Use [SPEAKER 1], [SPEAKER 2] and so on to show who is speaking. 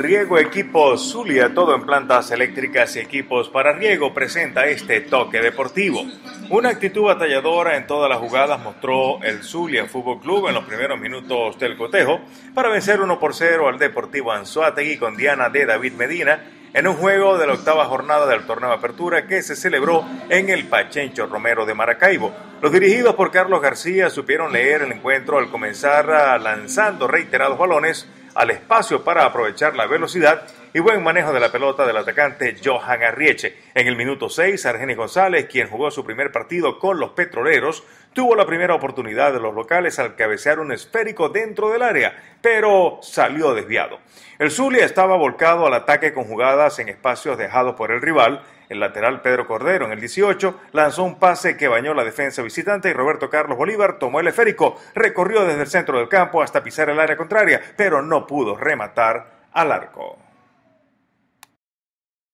[SPEAKER 1] Riego Equipo Zulia, todo en plantas eléctricas y equipos para riego, presenta este toque deportivo. Una actitud batalladora en todas las jugadas mostró el Zulia Fútbol Club en los primeros minutos del cotejo para vencer 1 por 0 al Deportivo Anzuategui con Diana de David Medina en un juego de la octava jornada del torneo apertura que se celebró en el Pachencho Romero de Maracaibo. Los dirigidos por Carlos García supieron leer el encuentro al comenzar lanzando reiterados balones al espacio para aprovechar la velocidad y buen manejo de la pelota del atacante Johan Arrieche. En el minuto 6, Argenis González, quien jugó su primer partido con los petroleros, tuvo la primera oportunidad de los locales al cabecear un esférico dentro del área, pero salió desviado. El Zulia estaba volcado al ataque con jugadas en espacios dejados por el rival. El lateral Pedro Cordero en el 18 lanzó un pase que bañó la defensa visitante y Roberto Carlos Bolívar tomó el esférico, recorrió desde el centro del campo hasta pisar el área contraria, pero no pudo rematar al arco.